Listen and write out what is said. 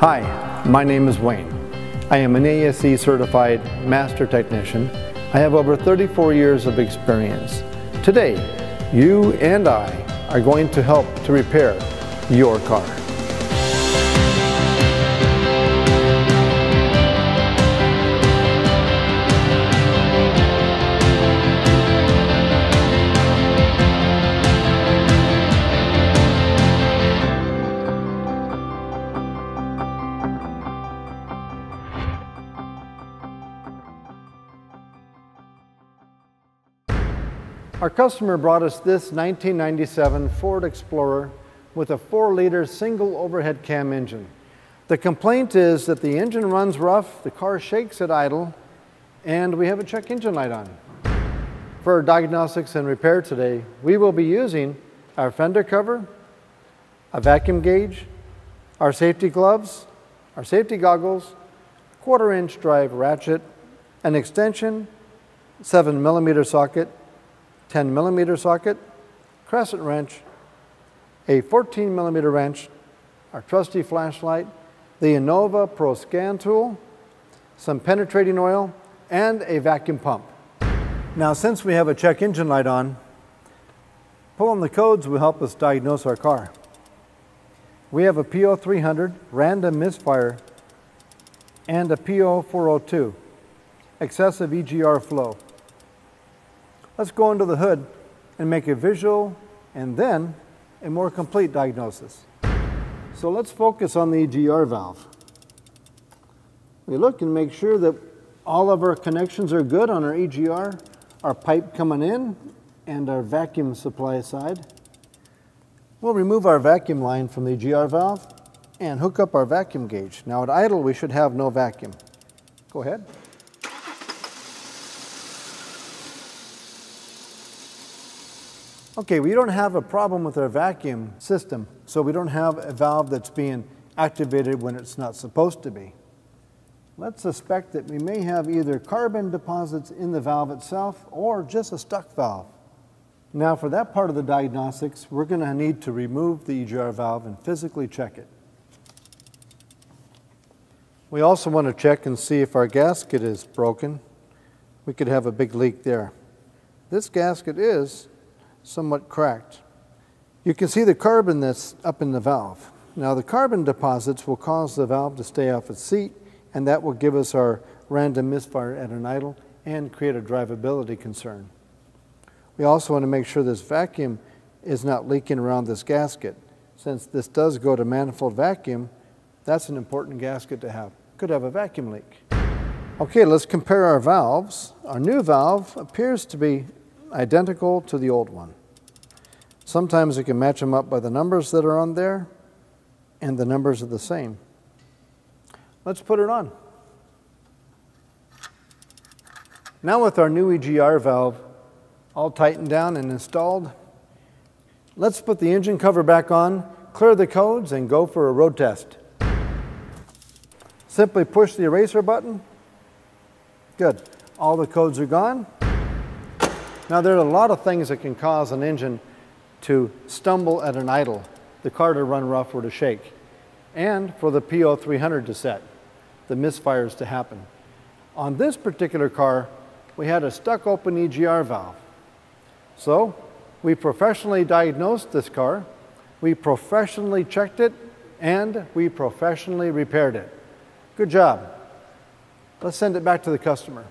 Hi, my name is Wayne. I am an ASE certified master technician. I have over 34 years of experience. Today, you and I are going to help to repair your car. Our customer brought us this 1997 Ford Explorer with a 4-liter single overhead cam engine. The complaint is that the engine runs rough, the car shakes at idle, and we have a check engine light on. For our diagnostics and repair today, we will be using our fender cover, a vacuum gauge, our safety gloves, our safety goggles, quarter inch drive ratchet, an extension, 7 millimeter socket, 10 millimeter socket, crescent wrench, a 14 millimeter wrench, our trusty flashlight, the Innova Pro Scan tool, some penetrating oil, and a vacuum pump. Now since we have a check engine light on, pulling the codes will help us diagnose our car. We have a P0300 random misfire and a P0402 excessive EGR flow. Let's go under the hood and make a visual and then a more complete diagnosis. So let's focus on the EGR valve. We look and make sure that all of our connections are good on our EGR, our pipe coming in, and our vacuum supply side. We'll remove our vacuum line from the EGR valve and hook up our vacuum gauge. Now at idle, we should have no vacuum. Go ahead. Okay, we don't have a problem with our vacuum system, so we don't have a valve that's being activated when it's not supposed to be. Let's suspect that we may have either carbon deposits in the valve itself or just a stuck valve. Now for that part of the diagnostics, we're going to need to remove the EGR valve and physically check it. We also want to check and see if our gasket is broken. We could have a big leak there. This gasket is somewhat cracked. You can see the carbon that's up in the valve. Now the carbon deposits will cause the valve to stay off its seat and that will give us our random misfire at an idle and create a drivability concern. We also want to make sure this vacuum is not leaking around this gasket. Since this does go to manifold vacuum, that's an important gasket to have. Could have a vacuum leak. Okay, let's compare our valves. Our new valve appears to be identical to the old one. Sometimes you can match them up by the numbers that are on there, and the numbers are the same. Let's put it on. Now with our new EGR valve all tightened down and installed, let's put the engine cover back on, clear the codes, and go for a road test. Simply push the eraser button. Good. All the codes are gone. Now there are a lot of things that can cause an engine to stumble at an idle, the car to run rough or to shake, and for the P0300 to set, the misfires to happen. On this particular car, we had a stuck open EGR valve. So we professionally diagnosed this car, we professionally checked it, and we professionally repaired it. Good job. Let's send it back to the customer.